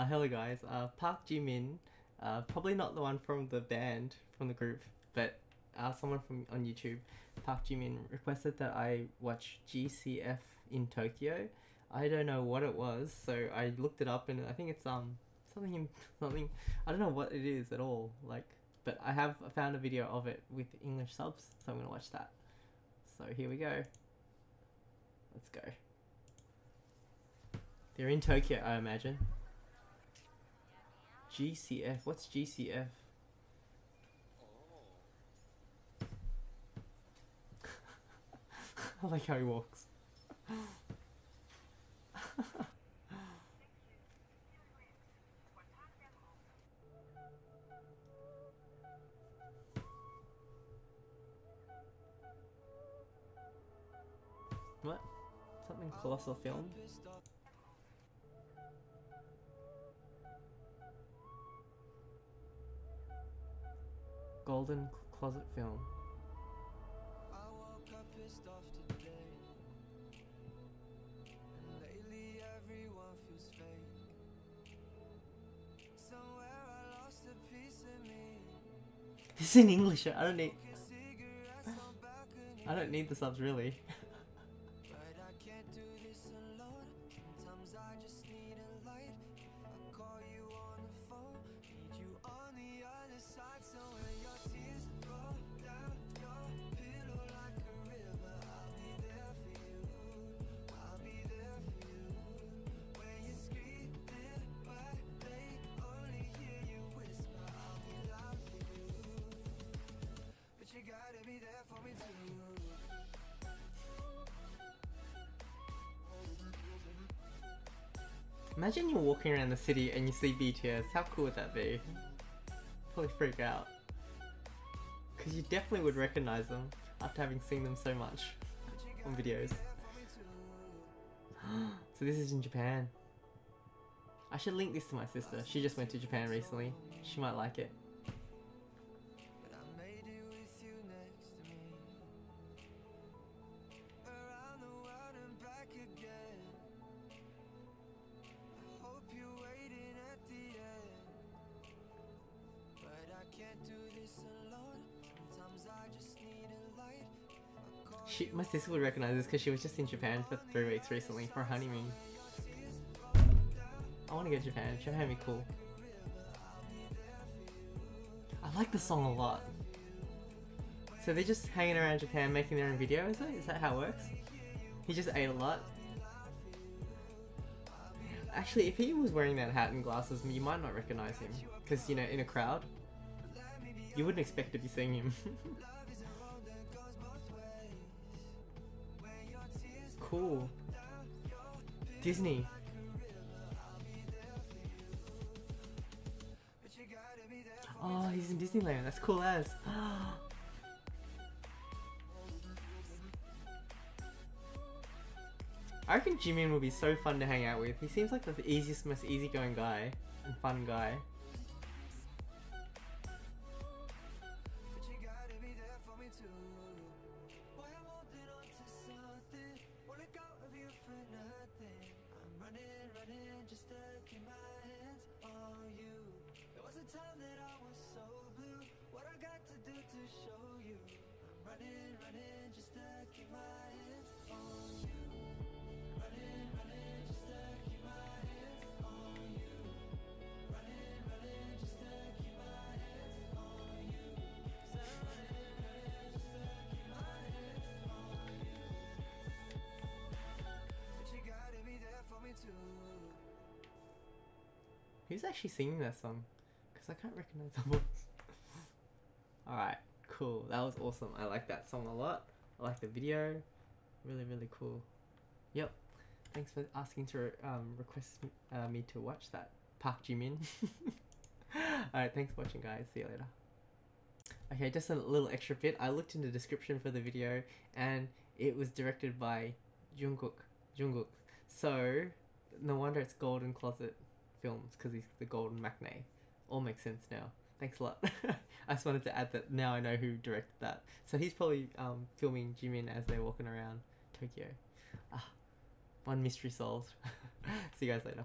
Uh, hello guys. Uh, Park Jimin, uh, probably not the one from the band from the group, but uh, someone from on YouTube, Park Jimin requested that I watch GCF in Tokyo. I don't know what it was, so I looked it up and I think it's um something in something I don't know what it is at all. Like, but I have found a video of it with English subs, so I'm gonna watch that. So here we go. Let's go. They're in Tokyo, I imagine. GCF. What's GCF? I like how he walks. what? Something colossal film? Golden Closet Film. This is in English. I don't need. I don't need the subs really. Imagine you're walking around the city and you see BTS. How cool would that be? Probably freak out. Because you definitely would recognize them after having seen them so much on videos. so this is in Japan. I should link this to my sister. She just went to Japan recently. She might like it. She, my sister would recognize this because she was just in Japan for three weeks recently for honeymoon. I want to go to Japan. Japan would be cool. I like the song a lot. So they're just hanging around Japan making their own video, is it? Is that how it works? He just ate a lot. Actually, if he was wearing that hat and glasses, you might not recognize him. Because, you know, in a crowd, you wouldn't expect to be seeing him. cool. Disney. Oh, he's in Disneyland. That's cool as. I reckon Jimin would be so fun to hang out with. He seems like the easiest, most easygoing guy and fun guy. Who's actually singing that song? Because I can't recognize the voice. Alright, cool. That was awesome. I like that song a lot. I like the video. Really, really cool. Yep. Thanks for asking to um, request uh, me to watch that. Park Jimin. Alright, thanks for watching guys. See you later. Okay, just a little extra bit. I looked in the description for the video and it was directed by Jungkook. Jungkook. So, no wonder it's Golden Closet films because he's the Golden Maknae. All makes sense now. Thanks a lot. I just wanted to add that now I know who directed that. So he's probably um, filming Jimin as they're walking around Tokyo. Ah, one mystery solved. See you guys later.